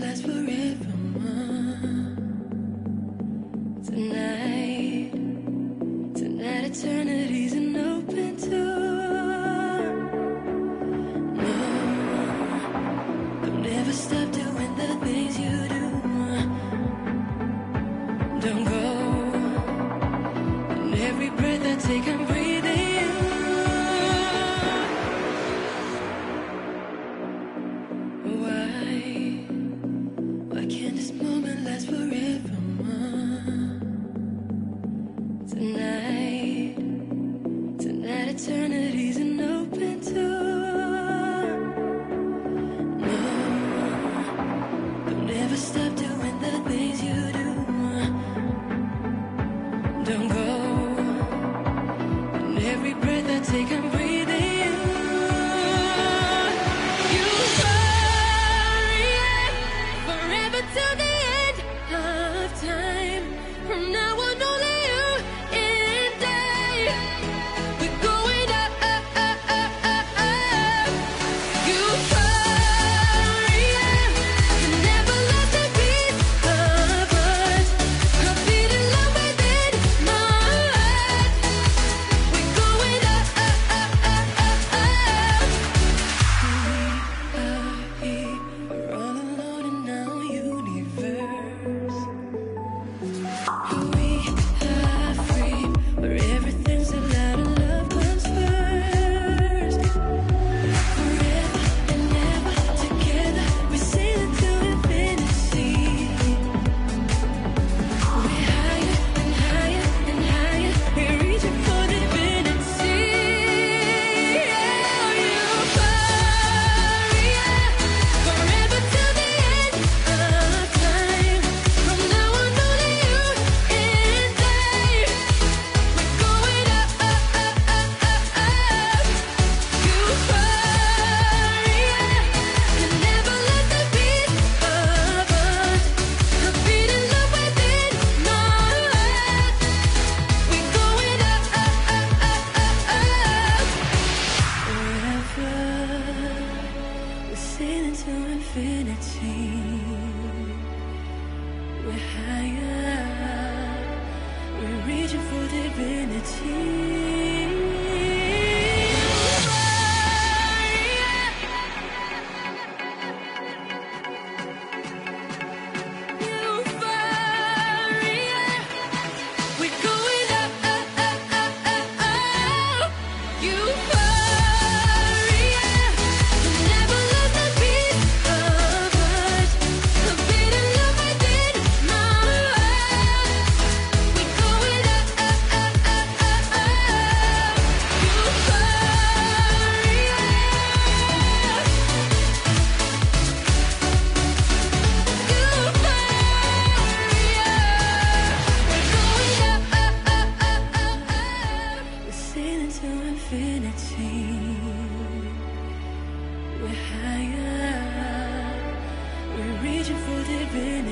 lasts forever. Every breath I take, I'm We're